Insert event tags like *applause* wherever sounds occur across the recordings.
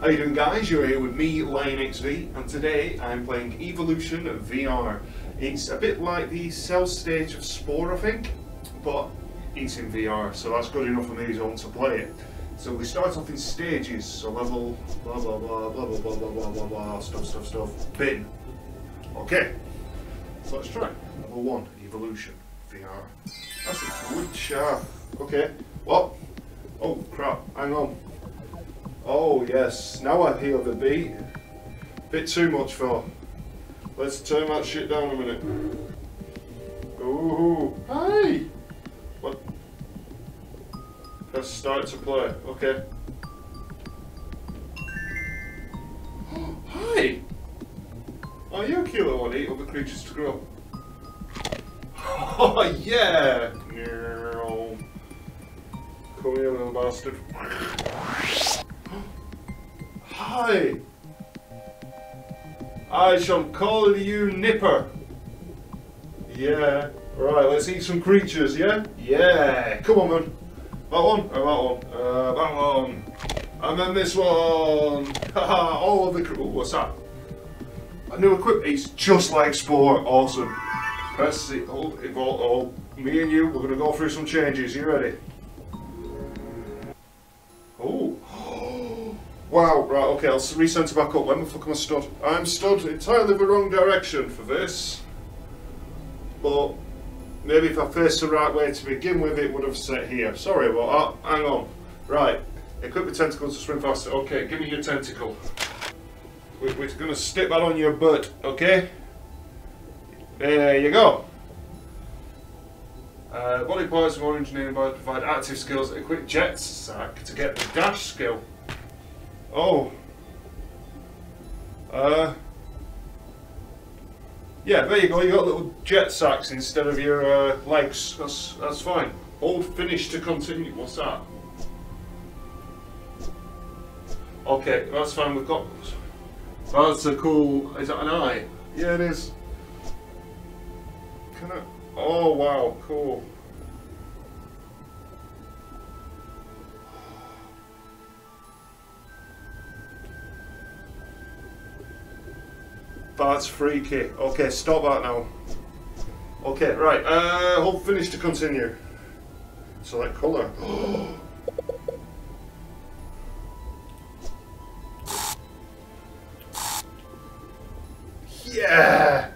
How you doing guys? You're here with me, LionXV, and today I'm playing Evolution VR. It's a bit like the cell stage of Spore, I think, but it's in VR, so that's good enough for me to want to play it. So we start off in stages, so level, blah blah blah, blah blah blah blah blah blah blah, stuff stuff stuff, bin. Okay, so let's try. Level 1, Evolution, VR. That's a good shot. Okay, well, oh crap, hang on. Oh yes, now I hear the beat. Bit too much for. Let's turn that shit down a minute. Ooh, hi! What? Press start to play, okay. hi! Oh, you're a killer one, eat other creatures to grow. *laughs* Oh yeah! Meow. Come here, little bastard. Hi! I shall call you Nipper. Yeah. Right, let's eat some creatures, yeah? Yeah. Come on, man. That one? Oh, that one. Uh, that one. And then this one. *laughs* Haha, all of the... Ooh, what's that? A new equipment. It's just like Spore. Awesome. Hold, evolve, oh, me and you, we're going to go through some changes. You ready? Wow, right, okay, I'll recenter back up. When the fuck am I stood? I'm stood entirely the wrong direction for this. But maybe if I faced the right way to begin with, it would have set here. Sorry about that. Hang on. Right, equip the tentacles to swim faster. Okay, give me your tentacle. We're, going to stick that on your butt, okay? There you go. Uh, body parts and more engineering provide active skills. Equip jet sack to get the dash skill. Oh. Uh. Yeah, there you go. You got little jet sacks instead of your uh, legs. That's that's fine. Hold finish to continue. What's that? Okay, that's fine. We've got. That's a cool. Is that an eye? Yeah, it is. Can I? Oh wow, cool. That's freaky. Okay, stop that now. Okay, right. Uh, hold finish to continue. Select colour. *gasps* yeah.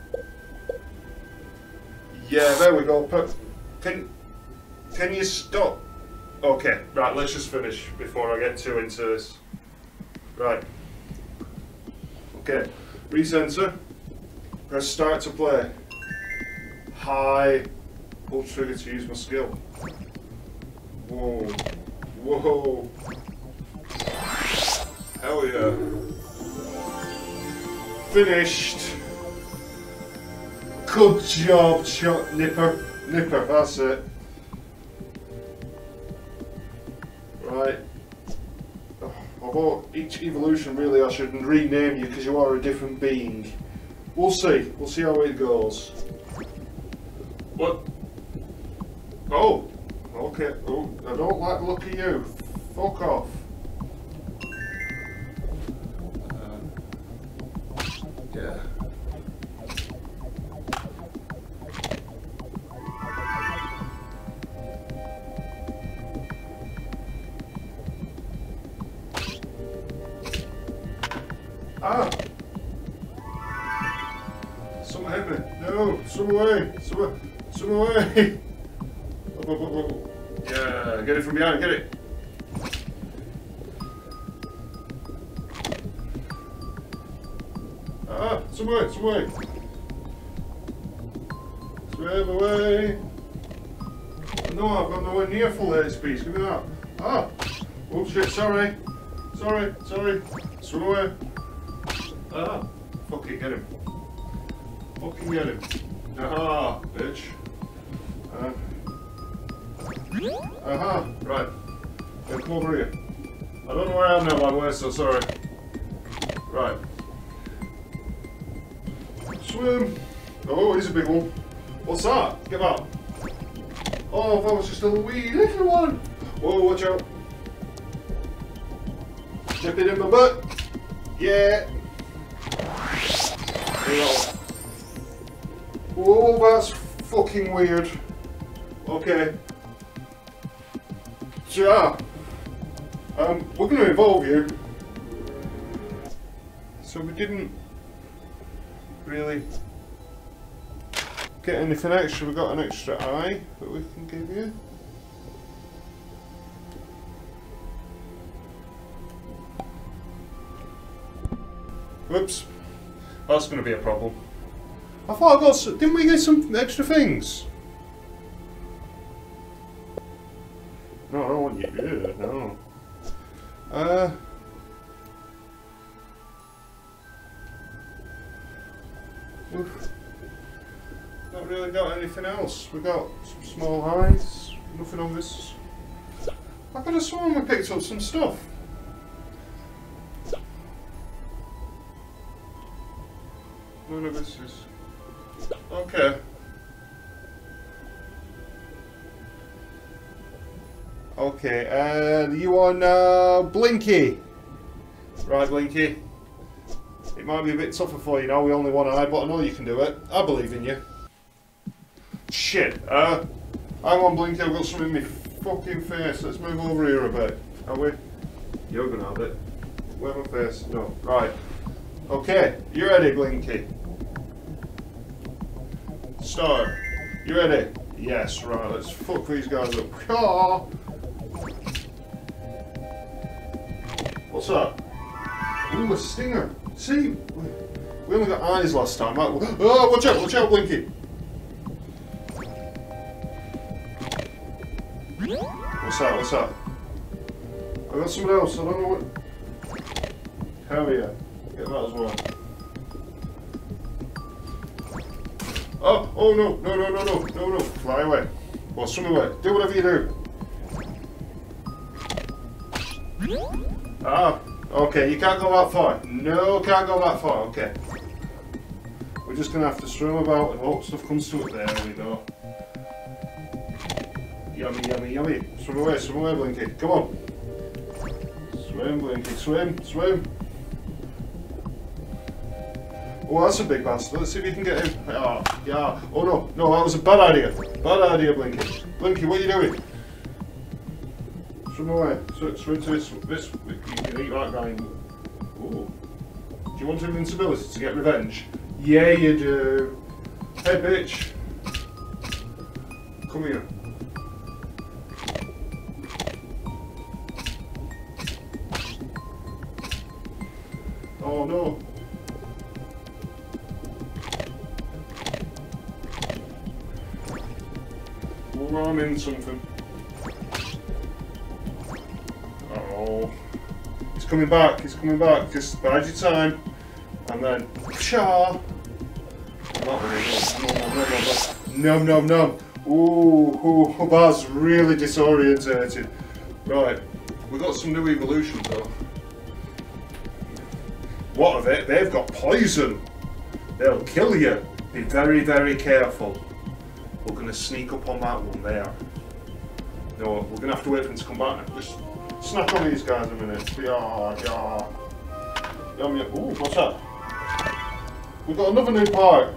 Yeah, there we go. Can can you stop? Okay, right. Let's just finish before I get too into this. Right. Okay. Recenter. Press start to play. High. Pull trigger to use my skill. Whoa. Whoa. Hell yeah. Finished. Good job, shot Nipper. Nipper, that's it. Although each evolution really I should rename you because you are a different being. We'll see. We'll see how it goes. What? Oh. Okay. Oh, I don't like the look of you. Fuck off. No, I've got nowhere near full HP. Give me that. Ah! Oh shit, sorry. Sorry, sorry. Swim away. Ah, fucking get him. Fucking get him. Aha, bitch. Uh, aha, right. Yeah, come over here. I don't know where I am now, by the way, so sorry. Right. Swim. Oh, he's a big one. What's that? Get out. Oh, that was just a wee little one. Whoa, watch out. Dip it in my butt. Yeah. Whoa, that's fucking weird. Okay. Yeah. Um, we're going to evolve you. So we didn't really get anything extra. we've got an extra eye that we can give you. Whoops. That's going to be a problem. I thought I got. Didn't we get some extra things? Anything else. We got some small eyes. Nothing on this. I could have sworn we picked up some stuff. None of this is. Okay. Okay, uh, you on uh, Blinky? Right, Blinky. It might be a bit tougher for you now, we only one eye, but I know you can do it. I believe in you. Shit, uh, I'm on Blinky, I've got something in my fucking face. Let's move over here a bit. Are we? You're gonna have it. Where my face? No. Right. Okay, you ready, Blinky? Start. You ready? Yes, right, let's fuck these guys up. Ah. What's that? Ooh, a stinger. See, we only got eyes last time. Right? Oh, watch out, watch out, Blinky. What's that, what's that? I got someone else, I don't know what. Hell yeah. Get that as well. Oh, oh no, no, no, no, no, no, no. Fly away. Or swim away. Do whatever you do. Ah, okay, you can't go that far. No, can't go that far, okay. We're just gonna have to swim about and hope stuff comes to it. There we go. Yummy, yummy, yummy. Swim away, swim away, Blinky. Come on. Swim, Blinky, swim, swim. Oh, that's a big bastard. Let's see if you can get him. Ah, yeah. Oh no, no, that was a bad idea. Bad idea, Blinky. Blinky, what are you doing? Swim away. Swim, swim to this. This. You can eat that guy. Ooh. Do you want invincibility to get revenge? Yeah, you do. Hey, bitch. Come here. Oh no. Oh, I'm in something. Oh. He's coming back, he's coming back. Just bide your time. And then, pshaw. Nom, nom, nom. Ooh, ooh, that's really disorientated. Right, we've got some new evolutions though. Of it? They've got poison. They'll kill you. Be very, very careful. We're going to sneak up on that one there. No, we're going to have to wait for him to come back. Just snap on these guys a minute. Yeah, yeah. Yum, yum. Ooh, what's that? We've got another new part.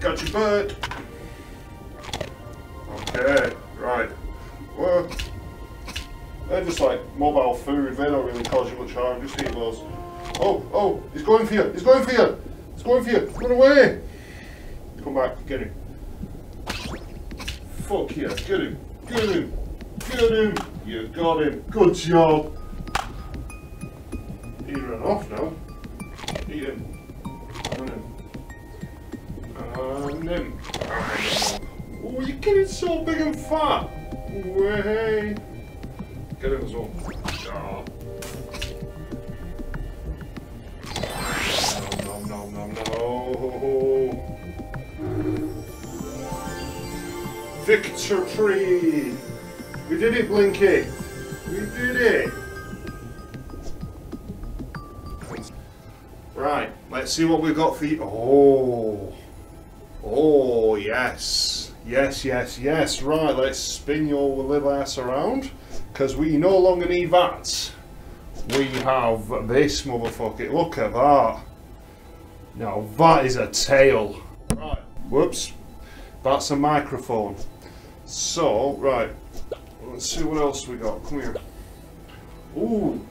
Got your bird. Okay, right. Well, they're just like mobile food. They don't really cause you much harm. Just eat those. Oh, oh, he's going for you. He's going for you. He's going for you. Run away. Come back. Get him. Fuck yeah. Get him. Get him. Get him. You got him. Good job. He ran off now. Eat him. And him. And him. Oh, you're getting so big and fat. Way. Get as well. Ja. No, no, no, no, no. Victory! We did it, Blinky! We did it! Right, let's see what we've got for you. Oh! Oh, yes. Yes, yes, yes. Right, let's spin your little ass around. Because we no longer need that. We have this motherfucker. Look at that. Now that is a tail. Right. Whoops. That's a microphone. So, right. Let's see what else we got. Come here. Ooh.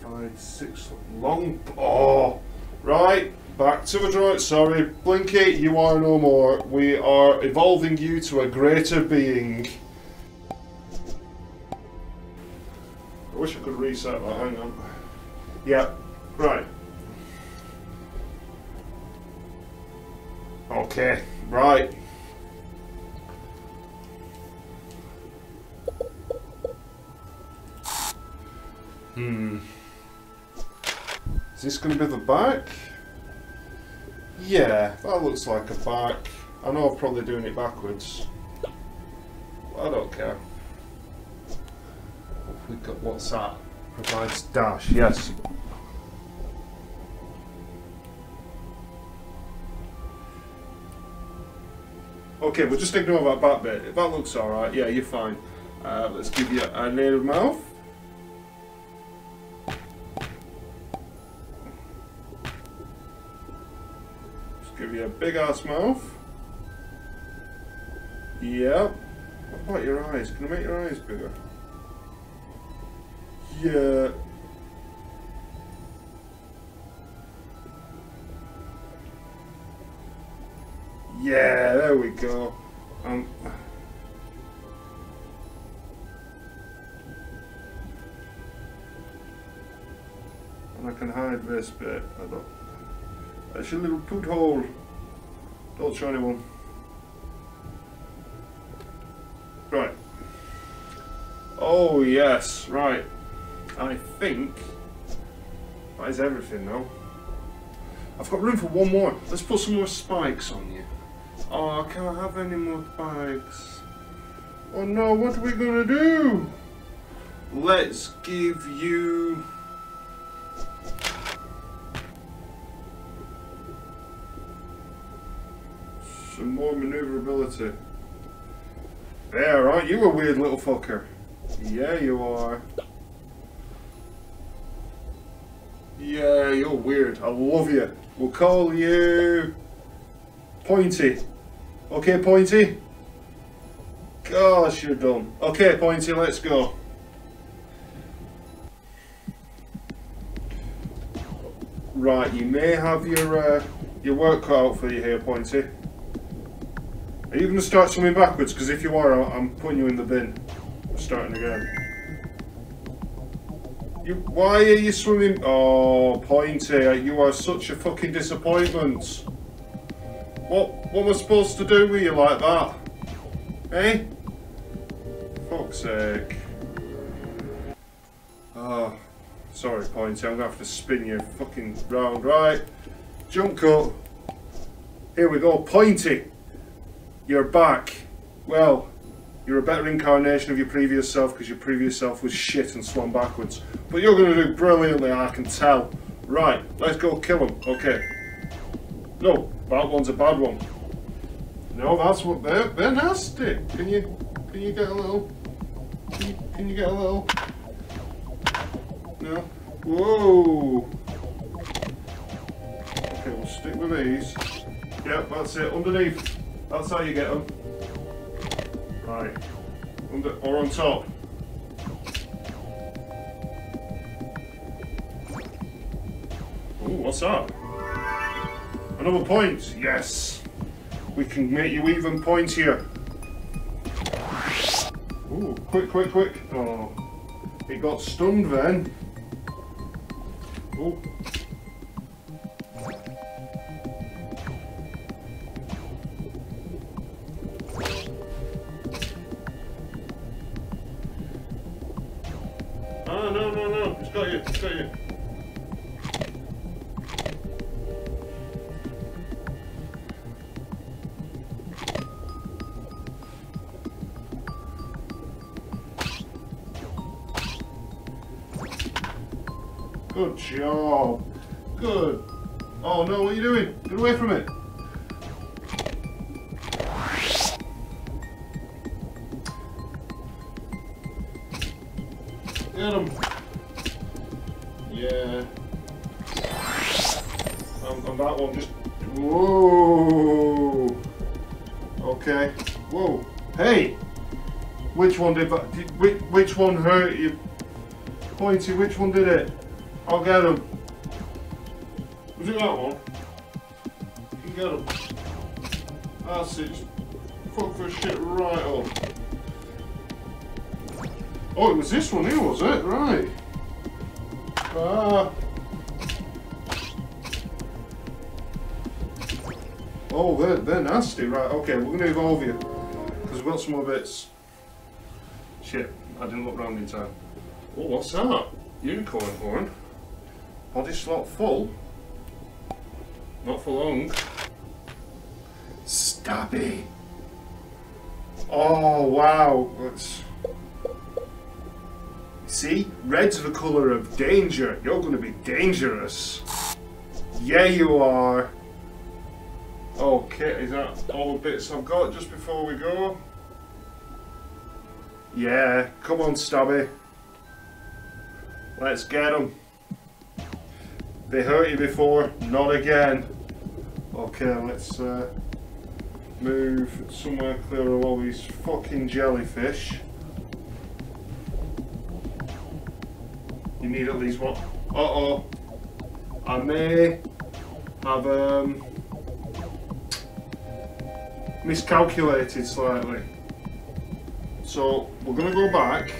Five, six, long. Oh. Right. Back to the droid. Sorry. Blinky, you are no more. We are evolving you to a greater being. Reset that. Hang on. Yeah. Right. Okay. Right. Hmm. Is this going to be the back? Yeah, that looks like a back. I know I'm probably doing it backwards. I don't care. We got what's that? Provides dash. Yes. Okay, we'll just ignore that back bit. If That looks alright. Yeah, you're fine. Uh, let's give you a native mouth. Just give you a big ass mouth. Yep. What about your eyes? Can I make your eyes bigger? Yeah. Yeah, there we go. Um, and I can hide this bit. I don't. That's your little poot hole. Don't show anyone. Right. Oh yes, right. I think that is everything now. I've got room for one more. Let's put some more spikes on you. Oh, I can't have any more spikes. Oh no, what are we gonna do? Let's give you... Some more maneuverability. There, aren't you a weird little fucker? Yeah, you are. Yeah, you're weird. I love you. We'll call you... Pointy. Okay, Pointy? Gosh, you're done. Okay, Pointy, let's go. Right, you may have your uh, your work cut out for you here, Pointy. Are you going to start swimming backwards? Because if you are, I'm putting you in the bin. starting again. You, why are you swimming? Oh, Pointy, you are such a fucking disappointment. What, what am I supposed to do with you like that? Eh? Fuck's sake. Oh, sorry, Pointy, I'm to have to spin you fucking round. Right, jump cut. Here we go, Pointy. You're back. Well, you're a better incarnation of your previous self because your previous self was shit and swam backwards. But you're going to do brilliantly, I can tell. Right, let's go kill him. Okay. No, that one's a bad one. No, that's what they're they're nasty. Can you can you get a little? Can you, can you get a little? No. Whoa. Okay, we'll stick with these. Yep, that's it. Underneath. That's how you get them. Right. Under or on top. Ooh, what's that? Another point. Yes. We can make you even points here. Ooh, quick, quick, quick. Oh. It got stunned then. Ooh. Good job. Good. Oh no, what are you doing? Get away from it. Get him. Yeah. Um, and, and that one just. Whoa. Okay. Whoa. Hey. Which one did that? Did, which, which one hurt you? Pointy, which one did it? I'll get him. Was it that one? You can get him. That's it. Fuck for shit right up. Oh, it was this one here, was it? Right. Ah. Oh, they're, they're nasty. Right, okay, we're going to evolve you. Because we've got some more bits. Shit, I didn't look round in time. Oh, what's that? Unicorn horn. Body slot full. Not for long. Stabby. Oh, wow. Let's... See? Red's the colour of danger. You're going to be dangerous. Yeah, you are. Okay, is that all the bits I've got just before we go? Yeah, come on, Stabby. Let's get them. They hurt you before, not again. Okay, let's uh, move somewhere clear of all these fucking jellyfish. You need at least one. Uh oh. I may have um, miscalculated slightly. So we're going to go back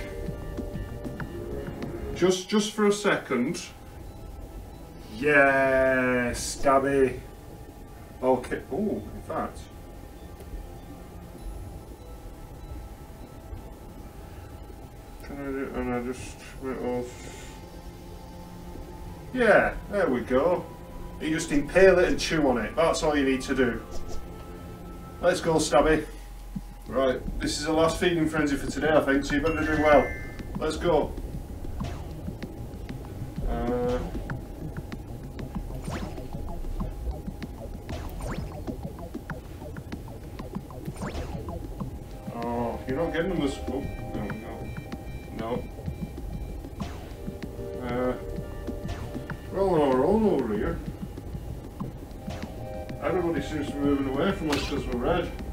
just just for a second. Yeah, stabby. Okay. Oh, in fact. Can I do, and I just bit off. Yeah, there we go. You just impale it and chew on it. That's all you need to do. Let's go, Stabby. Right, this is the last feeding frenzy for today, I think, so you better do well. Let's go. Away from us because we're red.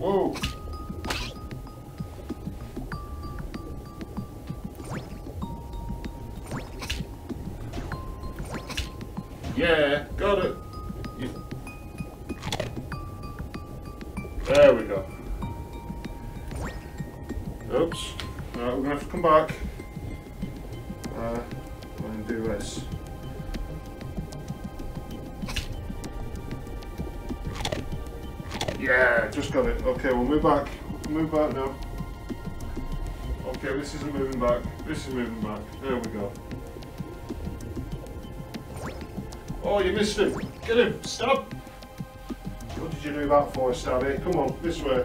Whoa. Move back. Move back now. Okay, this isn't moving back. This is moving back. There we go. Oh, you missed him. Get him. Stop. What did you do that for, Stabby? Come on, this way.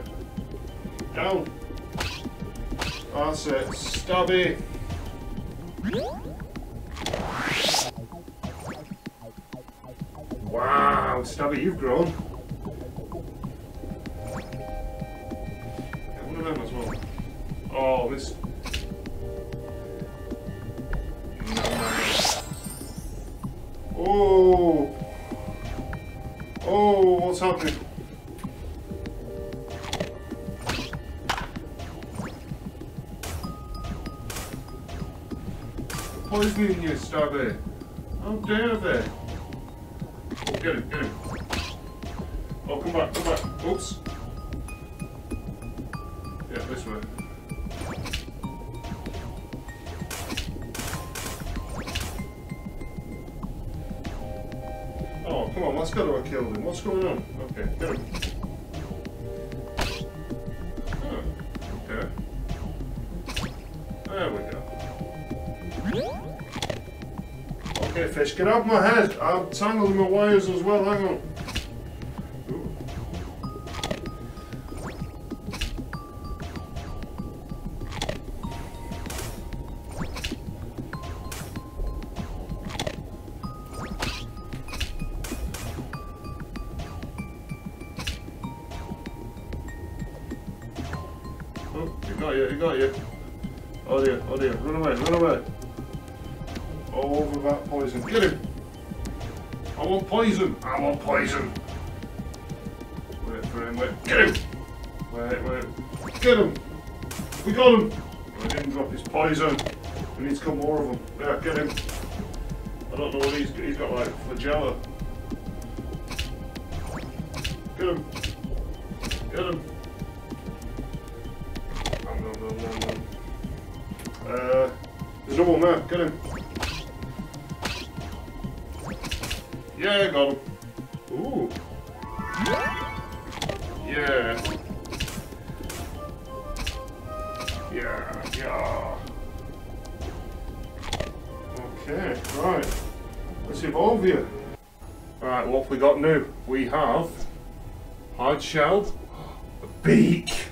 Down. That's it. Stabby. Wow, Stabby, you've grown. Them as well. Oh, this. Oh. Oh, what's happening? Poisoning you, Stabby. How dare they? Oh, get him, get him. Oh, come back, come back. Oops this way? Oh, come on, Moscato killed him. What's going on? Okay, kill him. Hmm, okay. There we go. Okay, fish, get off my head! I'm tangled in my wires as well, hang on. Got you, he got you. Oh dear, oh dear, run away, run away. All over that poison. Get him! I want poison! I want poison! Wait for him, wait. Get him! Wait, wait. Get him! We got him! I didn't drop his poison. We need to kill more of them. Yeah, get him. I don't know what he's he's got like flagella. Get him! Get him! One there. Get him. Yeah, got him. Ooh. Yeah. Yeah, yeah. Okay, right. Let's evolve you. Right, what have we got new? We have hard shell, *gasps* a beak.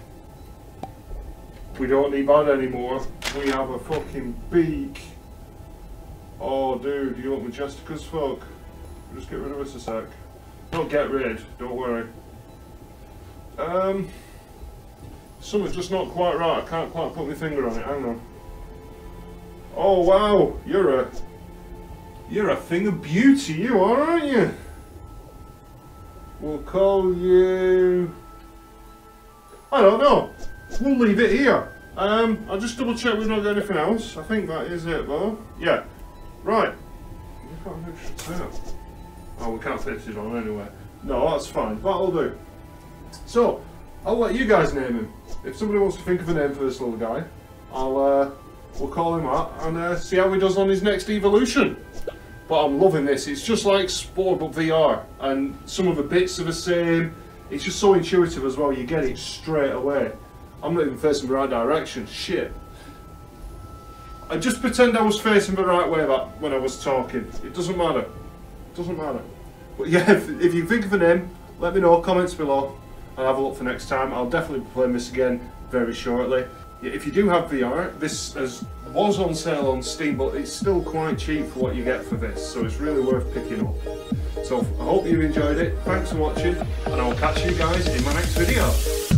We don't need that anymore. We have a fucking beak. Oh, dude, you look majestic as fuck. Just get rid of us a sec. Don't get rid, don't worry. Um, something's just not quite right. I can't quite put my finger on it. Hang on. Oh wow, you're a you're a thing of beauty, you are, aren't you? We'll call you. I don't know. We'll leave it here. Um, I'll just double check we've not got anything else. I think that is it, though. Yeah. Right. Oh, we can't fit it on anyway. No, that's fine. That'll do. So, I'll let you guys name him. If somebody wants to think of a name for this little guy, I'll uh, we'll call him that and uh, see how he does on his next evolution. But I'm loving this. It's just like Spore but VR, and some of the bits are the same. It's just so intuitive as well. You get it straight away. I'm not even facing the right direction. Shit. I just pretend I was facing the right way that when I was talking. It doesn't matter. It doesn't matter. But yeah, *laughs* if, if you think of a name, let me know. Comments below. I'll have a look for next time. I'll definitely be playing this again very shortly. If you do have VR, this has, was on sale on Steam, but it's still quite cheap for what you get for this, so it's really worth picking up. So I hope you enjoyed it. Thanks for watching, and I'll catch you guys in my next video.